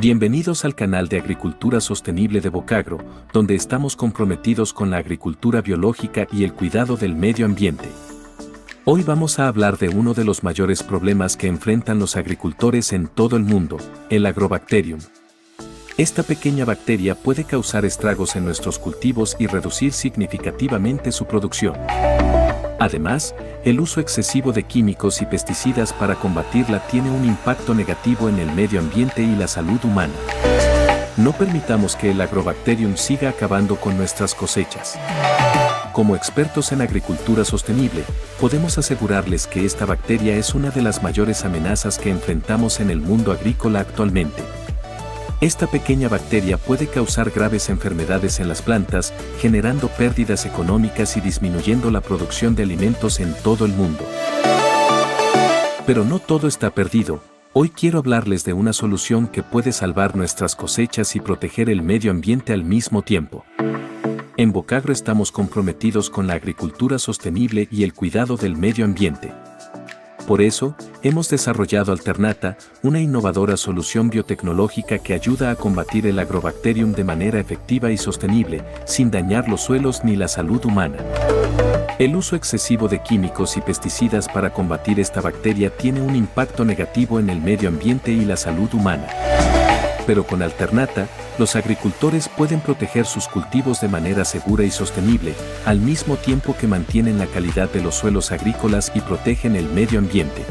Bienvenidos al canal de Agricultura Sostenible de Bocagro, donde estamos comprometidos con la agricultura biológica y el cuidado del medio ambiente. Hoy vamos a hablar de uno de los mayores problemas que enfrentan los agricultores en todo el mundo, el agrobacterium. Esta pequeña bacteria puede causar estragos en nuestros cultivos y reducir significativamente su producción. Además, el uso excesivo de químicos y pesticidas para combatirla tiene un impacto negativo en el medio ambiente y la salud humana. No permitamos que el agrobacterium siga acabando con nuestras cosechas. Como expertos en agricultura sostenible, podemos asegurarles que esta bacteria es una de las mayores amenazas que enfrentamos en el mundo agrícola actualmente. Esta pequeña bacteria puede causar graves enfermedades en las plantas, generando pérdidas económicas y disminuyendo la producción de alimentos en todo el mundo. Pero no todo está perdido. Hoy quiero hablarles de una solución que puede salvar nuestras cosechas y proteger el medio ambiente al mismo tiempo. En Bocagro estamos comprometidos con la agricultura sostenible y el cuidado del medio ambiente. Por eso, hemos desarrollado Alternata, una innovadora solución biotecnológica que ayuda a combatir el agrobacterium de manera efectiva y sostenible, sin dañar los suelos ni la salud humana. El uso excesivo de químicos y pesticidas para combatir esta bacteria tiene un impacto negativo en el medio ambiente y la salud humana pero con Alternata, los agricultores pueden proteger sus cultivos de manera segura y sostenible, al mismo tiempo que mantienen la calidad de los suelos agrícolas y protegen el medio ambiente.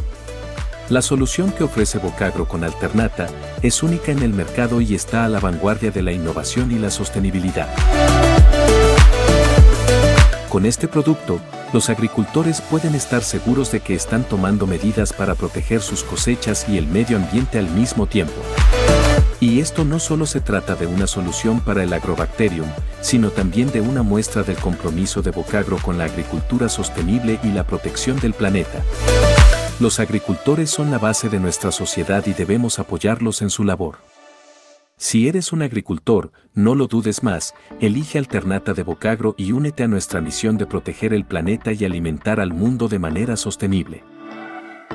La solución que ofrece Bocagro con Alternata es única en el mercado y está a la vanguardia de la innovación y la sostenibilidad. Con este producto, los agricultores pueden estar seguros de que están tomando medidas para proteger sus cosechas y el medio ambiente al mismo tiempo. Y esto no solo se trata de una solución para el agrobacterium, sino también de una muestra del compromiso de Bocagro con la agricultura sostenible y la protección del planeta. Los agricultores son la base de nuestra sociedad y debemos apoyarlos en su labor. Si eres un agricultor, no lo dudes más, elige Alternata de Bocagro y únete a nuestra misión de proteger el planeta y alimentar al mundo de manera sostenible.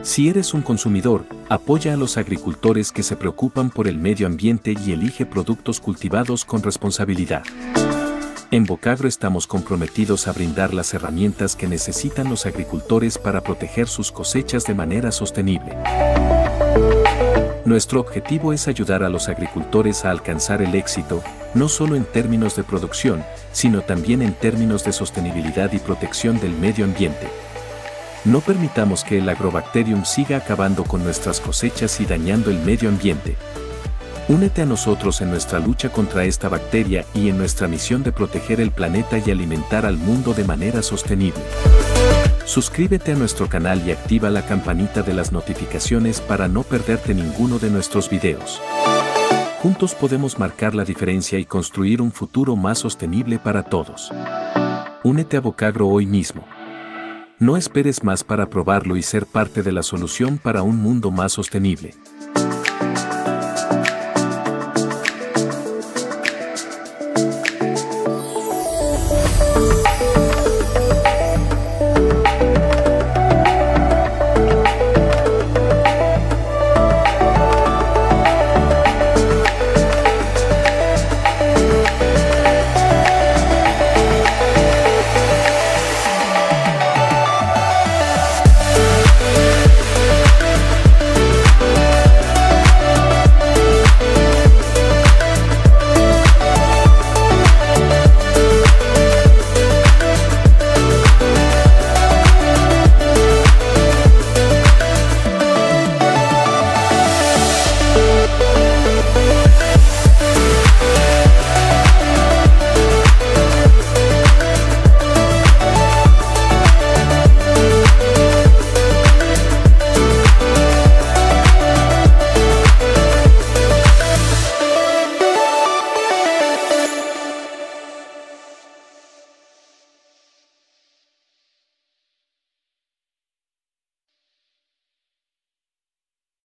Si eres un consumidor, apoya a los agricultores que se preocupan por el medio ambiente y elige productos cultivados con responsabilidad. En Bocagro estamos comprometidos a brindar las herramientas que necesitan los agricultores para proteger sus cosechas de manera sostenible. Nuestro objetivo es ayudar a los agricultores a alcanzar el éxito, no solo en términos de producción, sino también en términos de sostenibilidad y protección del medio ambiente. No permitamos que el agrobacterium siga acabando con nuestras cosechas y dañando el medio ambiente. Únete a nosotros en nuestra lucha contra esta bacteria y en nuestra misión de proteger el planeta y alimentar al mundo de manera sostenible. Suscríbete a nuestro canal y activa la campanita de las notificaciones para no perderte ninguno de nuestros videos. Juntos podemos marcar la diferencia y construir un futuro más sostenible para todos. Únete a Bocagro hoy mismo. No esperes más para probarlo y ser parte de la solución para un mundo más sostenible.